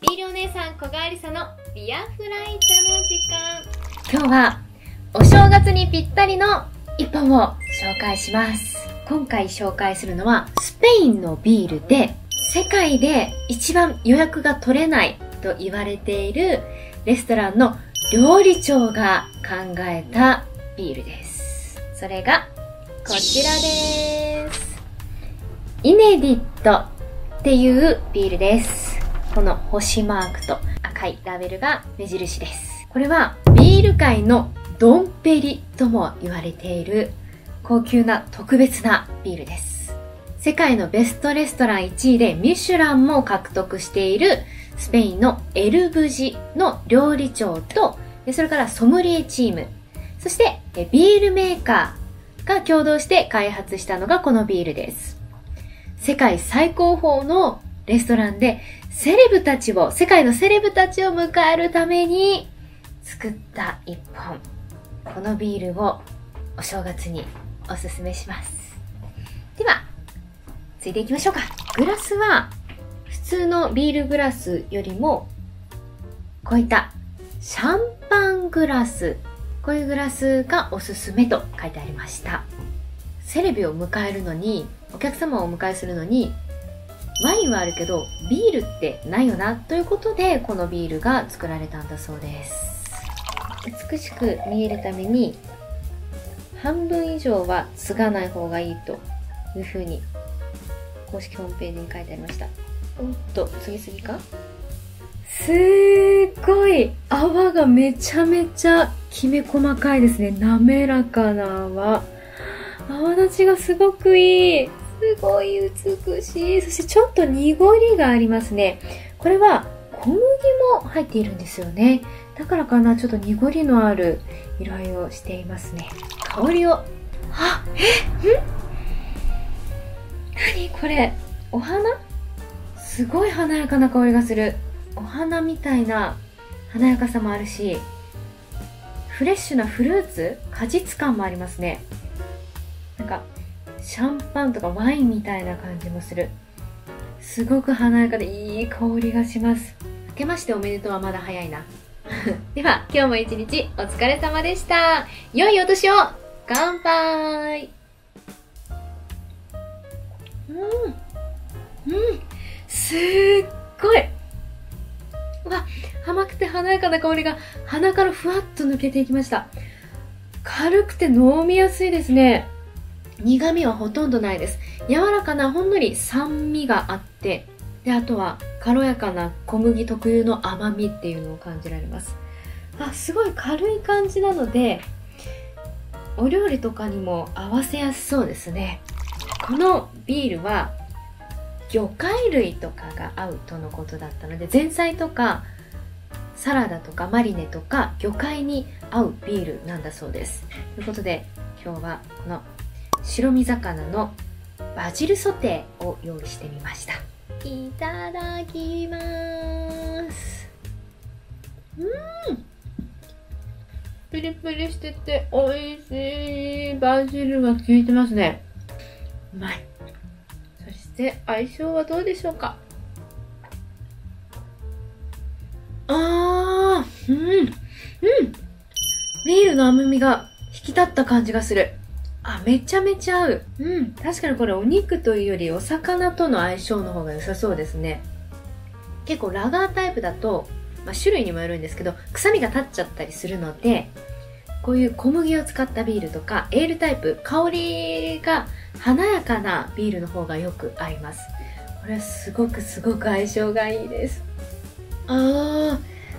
ビールお姉さん小川りさのビアフライトの時間。今日はお正月にぴったりの一本を紹介します。今回紹介するのはスペインのビールで世界で一番予約が取れないと言われているレストランの料理長が考えたビールです。それがこちらです。イネディットっていうビールですこの星マークと赤いラベルが目印です。これはビール界のドンペリとも言われている高級な特別なビールです。世界のベストレストラン1位でミシュランも獲得しているスペインのエルブジの料理長とそれからソムリエチーム。そしてビールメーカーが共同して開発したのがこのビールです。世界最高峰のレストランでセレブたちを世界のセレブたちを迎えるために作った一本。このビールをお正月におすすめします。ではついていきましょうか。グラスは普通のビールグラスよりもこういったシャンパングラス。こういうグラスがおすすめと書いてありました。セレビを迎えるのにお客様をお迎えするのにワインはあるけどビールってないよなということでこのビールが作られたんだそうです。美しく見えるために半分以上は継がない方がいいというふうに公式ホームページに書いてありました。おっと次々か？すっごい泡がめちゃめちゃきめ細かいですね。滑らかな泡。泡立ちがすごくいい。すごい美しい。そしてちょっと濁りがありますね。これは小麦も入っているんですよね。だからかなちょっと濁りのある色合いをしていますね。香りを。あえん？何？これお花？すごい華やかな香りがする。お花みたいな華やかさもあるしフレッシュなフルーツ？果実感もありますね。シャンパンとかワインみたいな感じもする。すごく華やかでいい香りがします。明けましておめでとうはまだ早いな。では今日も一日お疲れ様でした。良いお年を。乾杯。うん。うん。すっごい。わ甘くて華やかな香りが鼻からふわっと抜けていきました。軽くて飲みやすいですね。苦味はほとんどないです。柔らかなほんのり酸味があってであとは軽やかな小麦特有の甘みっていうのを感じられます。あすごい軽い感じなのでお料理とかにも合わせやすそうですね。このビールは魚介類とかが合うとのことだったので前菜とかサラダとかマリネとか魚介に合うビールなんだそうです。ということで今日はこの白身魚のバジルソテーを用意してみました。いただきます。うん。プリプリしてて美味しいバジルが効いてますね。うまい。そして相性はどうでしょうか？あーうん。うん。ビールの甘みが引き立った感じがするあ、めちゃめちゃ合う。うん。確かにこれお肉というよりお魚との相性の方が良さそうですね。結構ラガータイプだと、まあ、種類にもよるんですけど、臭みが立っちゃったりするので、こういう小麦を使ったビールとか、エールタイプ、香りが華やかなビールの方がよく合います。これはすごくすごく相性がいいです。あ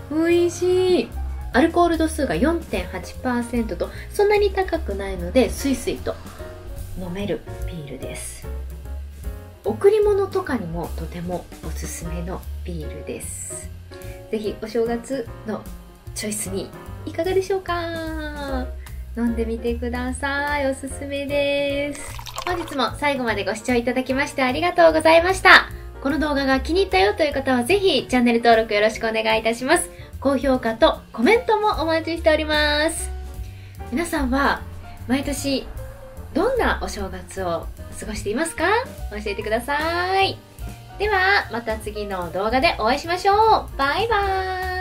ー、美味しい。アルコール度数が4.8%とそんなに高くないのでスイスイと飲めるビールです。贈り物とかにもとてもおすすめのビールです。ぜひお正月のチョイスにいかがでしょうか？飲んでみてください。おすすめです。本日も最後までご視聴いただきましてありがとうございました。この動画が気に入ったよという方はぜひチャンネル登録よろしくお願いいたします。高評価とコメントもお待ちしております。皆さんは毎年どんなお正月を過ごしていますか？教えてください。では、また次の動画でお会いしましょう。バイバーイ。